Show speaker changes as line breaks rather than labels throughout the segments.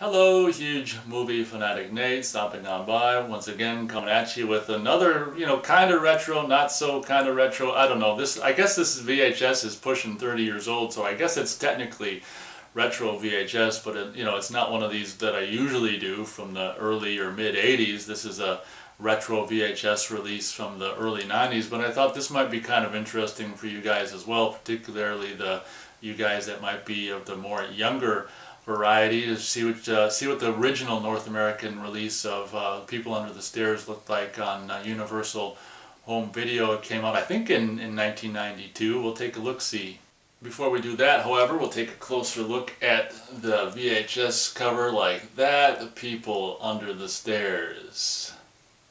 Hello, huge movie fanatic Nate, stopping on by once again, coming at you with another, you know, kind of retro, not so kind of retro. I don't know. This, I guess, this VHS is pushing 30 years old, so I guess it's technically retro VHS, but it, you know, it's not one of these that I usually do from the early or mid 80s. This is a retro VHS release from the early 90s, but I thought this might be kind of interesting for you guys as well, particularly the you guys that might be of the more younger variety to see what uh, see what the original North American release of uh, People Under the Stairs looked like on uh, Universal Home Video. It came out, I think, in, in 1992. We'll take a look-see. Before we do that, however, we'll take a closer look at the VHS cover like that, People Under the Stairs.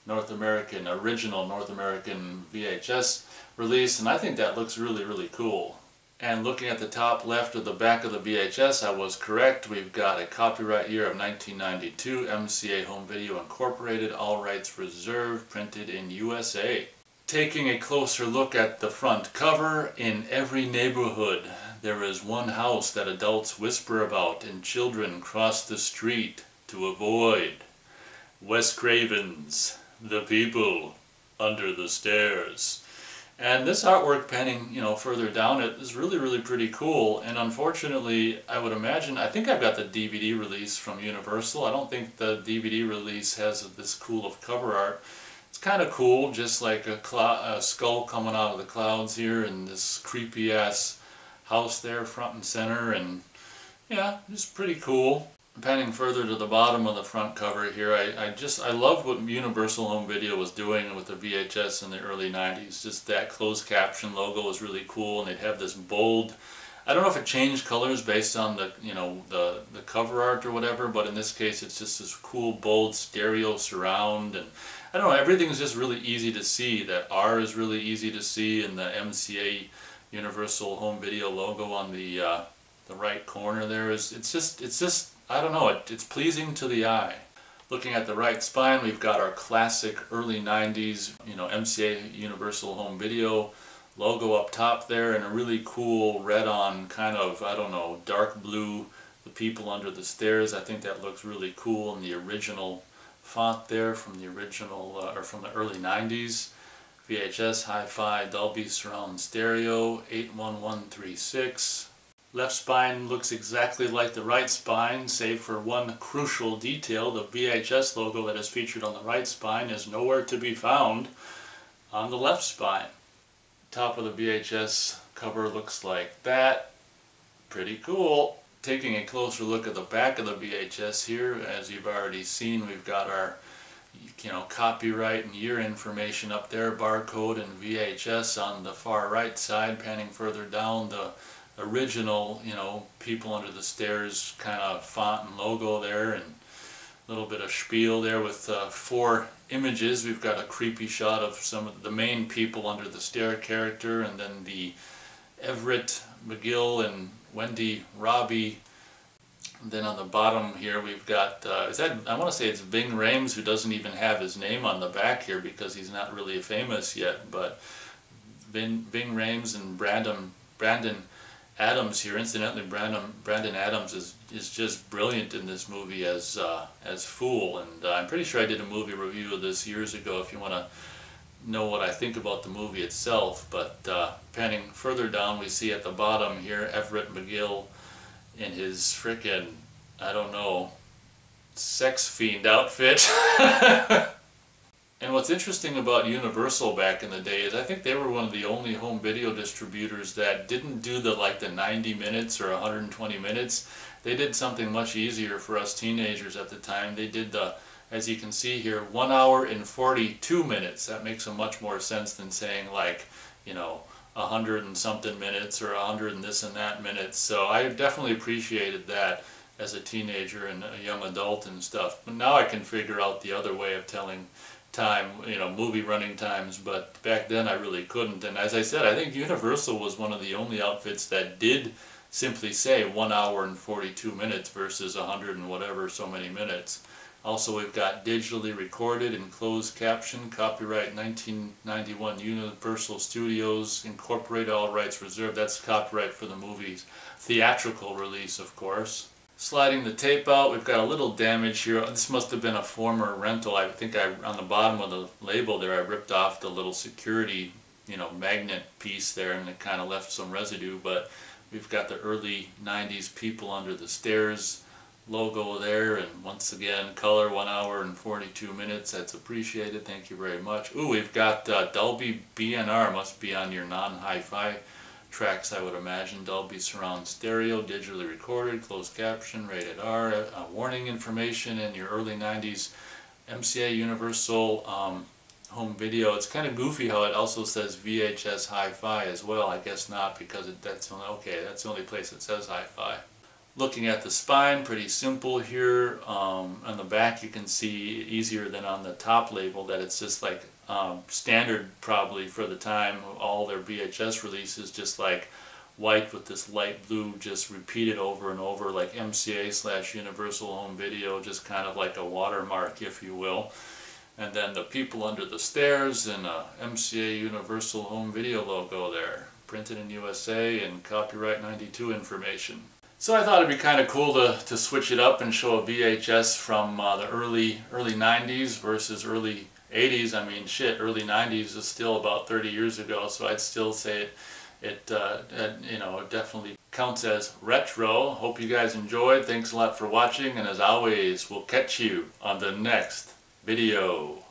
North American, original North American VHS release, and I think that looks really, really cool. And looking at the top left of the back of the VHS, I was correct. We've got a copyright year of 1992, MCA Home Video Incorporated, all rights reserved, printed in USA. Taking a closer look at the front cover, in every neighborhood there is one house that adults whisper about and children cross the street to avoid. Wes Craven's The People Under the Stairs. And this artwork panning, you know, further down it is really, really pretty cool. And unfortunately, I would imagine, I think I've got the DVD release from Universal. I don't think the DVD release has this cool of cover art. It's kind of cool, just like a, a, skull coming out of the clouds here and this creepy ass house there front and center. And yeah, it's pretty cool panning further to the bottom of the front cover here, I, I just, I love what Universal Home Video was doing with the VHS in the early 90s. Just that closed caption logo was really cool and they'd have this bold, I don't know if it changed colors based on the, you know, the, the cover art or whatever, but in this case it's just this cool bold stereo surround and I don't know, everything's just really easy to see. That R is really easy to see and the MCA Universal Home Video logo on the, uh, the right corner there is, it's just, it's just I don't know, it, it's pleasing to the eye. Looking at the right spine, we've got our classic early 90s, you know, MCA Universal Home Video logo up top there and a really cool red on kind of, I don't know, dark blue, the people under the stairs. I think that looks really cool in the original font there from the original, uh, or from the early 90s. VHS Hi-Fi Dolby Surround Stereo 81136 Left spine looks exactly like the right spine, save for one crucial detail. The VHS logo that is featured on the right spine is nowhere to be found on the left spine. Top of the VHS cover looks like that. Pretty cool. Taking a closer look at the back of the VHS here, as you've already seen, we've got our you know, copyright and year information up there, barcode and VHS on the far right side, panning further down the original, you know, people under the stairs kind of font and logo there and a little bit of spiel there with uh, four images. We've got a creepy shot of some of the main people under the stair character and then the Everett McGill and Wendy Robie. And then on the bottom here we've got, uh, is that, I want to say it's Bing Rhames who doesn't even have his name on the back here because he's not really famous yet, but Bing, Ving Rhames and Brandon, Brandon Adams here, incidentally, Brandon Brandon Adams is is just brilliant in this movie as uh, as Fool, and uh, I'm pretty sure I did a movie review of this years ago. If you want to know what I think about the movie itself, but uh, panning further down, we see at the bottom here Everett McGill in his frickin' I don't know sex fiend outfit. And what's interesting about Universal back in the day is I think they were one of the only home video distributors that didn't do the like the 90 minutes or 120 minutes. They did something much easier for us teenagers at the time. They did the, as you can see here, 1 hour and 42 minutes. That makes a much more sense than saying like, you know, a hundred and something minutes or a hundred and this and that minutes. So I definitely appreciated that as a teenager and a young adult and stuff. But now I can figure out the other way of telling time, you know, movie running times, but back then I really couldn't. And as I said, I think Universal was one of the only outfits that did simply say one hour and 42 minutes versus a hundred and whatever so many minutes. Also, we've got digitally recorded and closed caption, copyright 1991 Universal Studios, Incorporated, all rights reserved. That's copyright for the movie's theatrical release, of course. Sliding the tape out, we've got a little damage here. This must have been a former rental. I think I on the bottom of the label there I ripped off the little security, you know, magnet piece there and it kind of left some residue, but we've got the early 90s people under the stairs logo there and once again color 1 hour and 42 minutes that's appreciated thank you very much ooh we've got uh, Dolby BNR must be on your non-hi-fi tracks I would imagine Dolby surround stereo digitally recorded closed caption rated R uh, warning information in your early 90s MCA Universal um, home video. It's kind of goofy how it also says VHS hi-fi as well. I guess not because it, that's only okay that's the only place it says hi-fi Looking at the spine, pretty simple here. Um, on the back you can see easier than on the top label that it's just like um, standard probably for the time all their VHS releases just like white with this light blue just repeated over and over like MCA slash Universal Home Video just kind of like a watermark if you will and then the people under the stairs and a MCA Universal Home Video logo there printed in USA and copyright 92 information. So I thought it'd be kind of cool to, to switch it up and show a VHS from uh, the early early 90s versus early 80s. I mean, shit, early 90s is still about 30 years ago, so I'd still say it, it, uh, it you know, it definitely counts as retro. Hope you guys enjoyed. Thanks a lot for watching, and as always, we'll catch you on the next video.